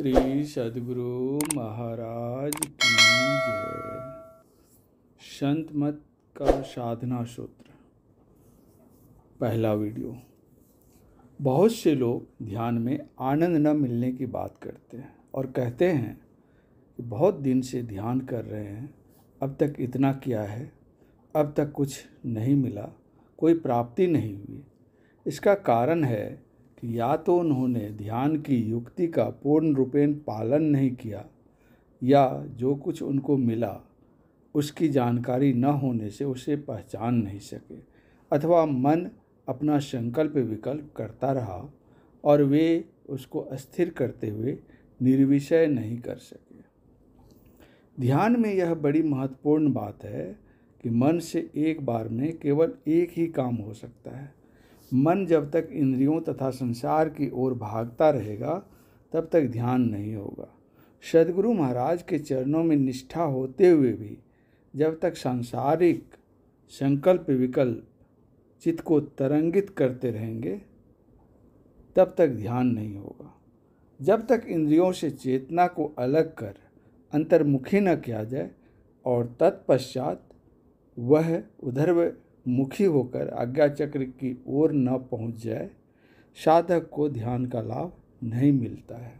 श्री सदगुरु महाराज की जय। संत मत का साधना सूत्र, पहला वीडियो। बहुत से लोग ध्यान में आनंद न मिलने की बात करते हैं और कहते हैं कि बहुत दिन से ध्यान कर रहे हैं, अब तक इतना किया है, अब तक कुछ नहीं मिला, कोई प्राप्ति नहीं हुई। इसका कारण है कि या तो उन्होंने ध्यान की युक्ति का पूर्ण रूपेण पालन नहीं किया, या जो कुछ उनको मिला, उसकी जानकारी न होने से उसे पहचान नहीं सके, अथवा मन अपना संकल्प विकल्प करता रहा और वे उसको अस्थिर करते हुए निर्विषय नहीं कर सके। ध्यान में यह बड़ी महत्वपूर्ण बात है कि मन से एक बार में केवल एक ही काम हो सकता है। मन जब तक इंद्रियों तथा संसार की ओर भागता रहेगा, तब तक ध्यान नहीं होगा। सदगुरु महाराज के चरणों में निष्ठा होते हुए भी जब तक सांसारिक संकल्प विकल्प चित्त को तरंगित करते रहेंगे, तब तक ध्यान नहीं होगा। जब तक इंद्रियों से चेतना को अलग कर अंतर्मुखी न किया जाए और तत्पश्चात वह उधर मुखी होकर आज्ञा चक्र की ओर न पहुँच जाए, साधक को ध्यान का लाभ नहीं मिलता है।